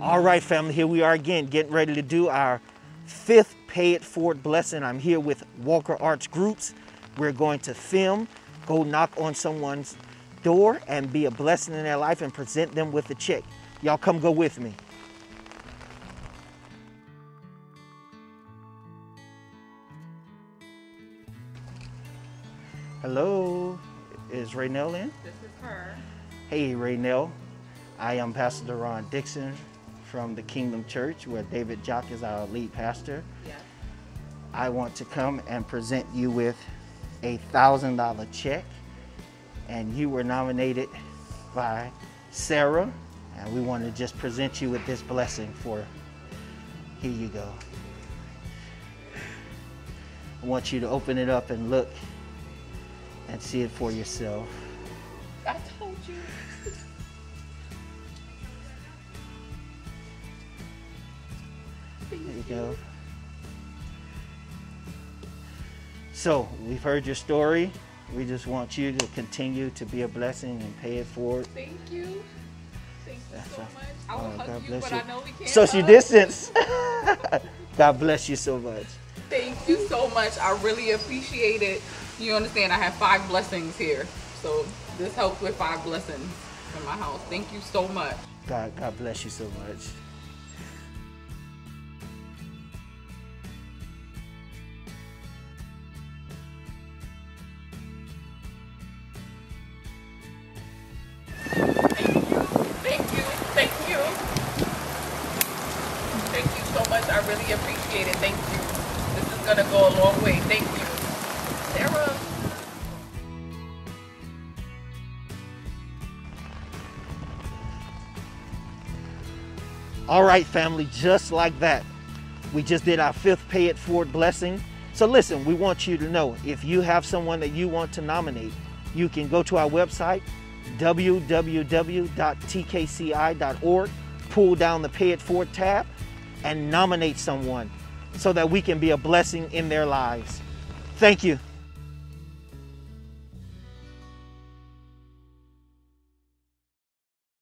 All right, family, here we are again, getting ready to do our fifth Pay It Forward blessing. I'm here with Walker Arts Groups. We're going to film, go knock on someone's door, and be a blessing in their life and present them with a check. Y'all come go with me. Hello, is Raynell in? This is her. Hey, Raynell. I am Pastor Deron Dixon from the Kingdom Church, where David Jock is our lead pastor. Yes. I want to come and present you with a thousand dollar check, and you were nominated by Sarah, and we want to just present you with this blessing for. Here you go. I want you to open it up and look and see it for yourself. I told you. You go. So, we've heard your story. We just want you to continue to be a blessing and pay it forward. Thank you. Thank you That's so much. I will oh, hug God you, bless but you. I know we can't. Social hug. distance. God bless you so much. Thank you so much. I really appreciate it. You understand, I have five blessings here. So this helps with five blessings in my house. Thank you so much. God, God bless you so much. Much. I really appreciate it. Thank you. This is gonna go a long way. Thank you. Sarah. All right, family, just like that, we just did our fifth Pay It Forward blessing. So listen, we want you to know if you have someone that you want to nominate, you can go to our website, www.tkci.org, pull down the Pay It Forward tab, and nominate someone so that we can be a blessing in their lives. Thank you.